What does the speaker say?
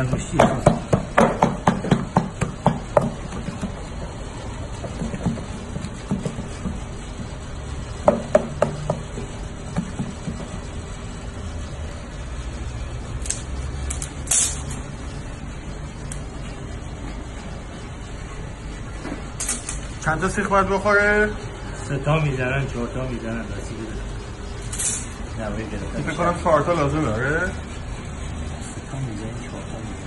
انگشتی چند تا سیخ باید بخوره؟ سه تا می‌زنن چهار تا می‌زنن رسیده فکر کنم چهار تا لازم داره หมู่บ้